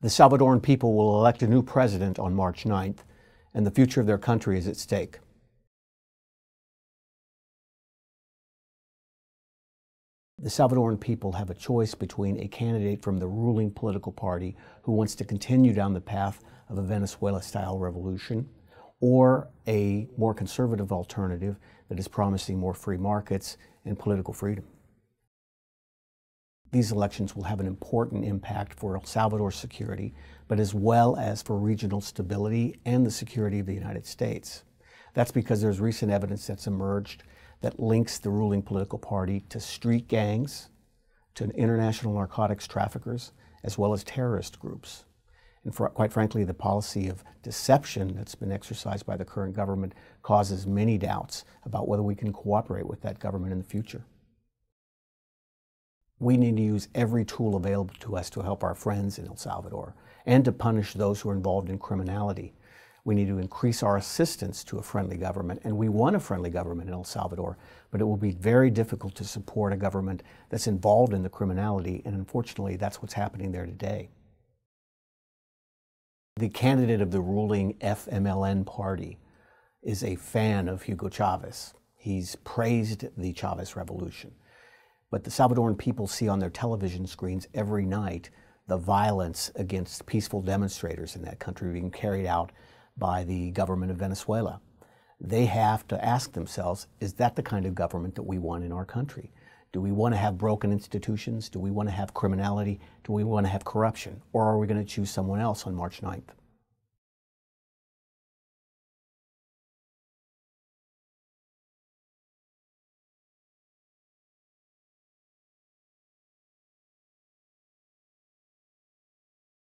The Salvadoran people will elect a new president on March 9th, and the future of their country is at stake. The Salvadoran people have a choice between a candidate from the ruling political party who wants to continue down the path of a Venezuela style revolution or a more conservative alternative that is promising more free markets and political freedom. These elections will have an important impact for El Salvador's security, but as well as for regional stability and the security of the United States. That's because there's recent evidence that's emerged that links the ruling political party to street gangs, to international narcotics traffickers, as well as terrorist groups. And for, quite frankly, the policy of deception that's been exercised by the current government causes many doubts about whether we can cooperate with that government in the future. We need to use every tool available to us to help our friends in El Salvador and to punish those who are involved in criminality we need to increase our assistance to a friendly government, and we want a friendly government in El Salvador, but it will be very difficult to support a government that's involved in the criminality, and unfortunately, that's what's happening there today. The candidate of the ruling FMLN party is a fan of Hugo Chavez. He's praised the Chavez revolution. But the Salvadoran people see on their television screens every night the violence against peaceful demonstrators in that country being carried out by the government of Venezuela. They have to ask themselves, is that the kind of government that we want in our country? Do we want to have broken institutions? Do we want to have criminality? Do we want to have corruption? Or are we going to choose someone else on March 9th?